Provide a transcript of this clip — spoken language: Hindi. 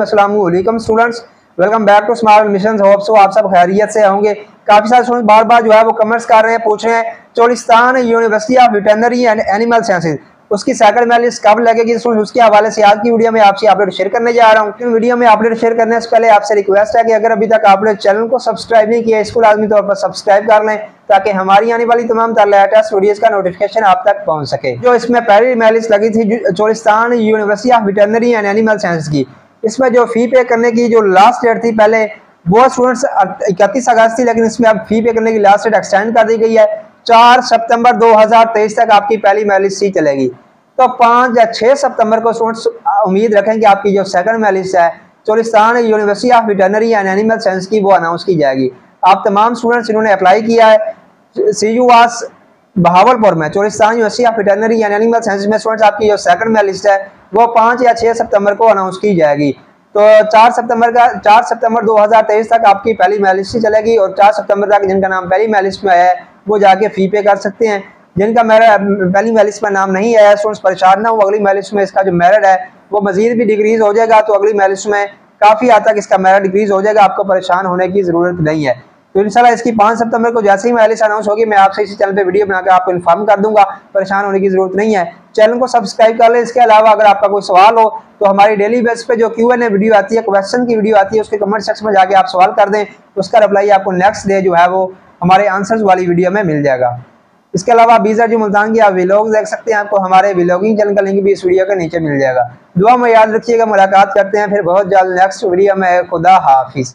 अस्सलाम students. Welcome back to smart mission hope so आप सब खैरियत से होंगे। काफ़ी सारे स्टूडेंट बार बार जो है वो कमेंट्स कर रहे हैं, पूछ रहे हैं। Cholistan university of veterinary and animal sciences उसकी सेकंड मैलिस कब लगेगी उसके हवाले से आज की वीडियो में आपसे अपडेट शेयर करने जा रहा हूँ। वीडियो में अपडेट शेयर करने से पहले आपसे रिक्वेस्ट है कि अगर अभी तक आपने चैनल को सब्सक्राइब नहीं किया, इसको लाजमी तौर पर सब्सक्राइब कर लें। ताकि हमारी आने वाली तमाम लेटेस्ट वीडियोस का नोटिफिकेशन आप तक पहुँच सके। जो इसमें पहली मैलिस लगी थी Cholistan university of veterinary and animal science की। इसमें जो फ़ी पे करने की जो लास्ट डेट थी, पहले बहुत स्टूडेंट्स इकतीस अगस्त थी, लेकिन इसमें अब फ़ी पे करने की लास्ट डेट एक्सटेंड कर दी गई है। चार सितंबर 2023 तक आपकी पहली मैलिस सी चलेगी। तो पाँच या छः सितंबर को स्टूडेंट्स उम्मीद रखें कि आपकी जो सेकंड मैलिस है Cholistan university of veterinary and animal science की वो अनाउंस की जाएगी। आप तमाम स्टूडेंट्स इन्होंने अप्लाई किया है। सी यू वास बहावलपुर में Cholistan university of veterinary and animal science में स्टूडेंट्स आपकी जो सेकंड में लिस्ट है, वो पाँच या छः सितंबर को अनाउंस की जाएगी। तो चार सितंबर का चार सितंबर 2023 तक आपकी पहली मैलिस्ट चलेगी और चार सितंबर तक जिनका नाम पहली मैलिस्ट में है, वो जाके फ़ी पे कर सकते हैं। जिनका मेरा पहली मैलिस्ट में नाम नहीं आया स्टूडेंट्स परेशान ना हो, अगली मैलिस्ट में इसका जो मेरिट है, वो मजीद भी डिक्रीज हो जाएगा। तो अगली मैलिस्ट में काफ़ी हद तक इसका मेरिट डिक्रीज हो जाएगा। आपको परेशान होने की ज़रूरत नहीं है। तो इंशाल्लाह इसकी पाँच सितंबर को जैसे ही मैलिस अनाउंस होगी, मैं आपसे इसी चैनल पे वीडियो बनाकर आपको इन्फॉर्म कर दूँगा। परेशान होने की ज़रूरत नहीं है। चैनल को सब्सक्राइब कर लें। इसके अलावा अगर आपका कोई सवाल हो तो हमारी डेली बेस पे जो क्यू एन ए वीडियो आती है क्वेश्चन की वीडियो आती है, उसके कमेंट सेक्शन में जाके आप सवाल कर दें। उसका रिप्लाई आपको नेक्स्ट डे जो है वो हमारे आंसर्स वाली वीडियो में मिल जाएगा। इसके अलावा बीजा जो मुल्तान की आप विलोग देख सकते हैं। आपको हमारे विलोगिंग चैनल का लिंक भी इस वीडियो के नीचे मिल जाएगा। दुआ में याद रखिएगा। मुलाकात करते हैं फिर बहुत जल्द नेक्स्ट वीडियो में। खुदा हाफिज़।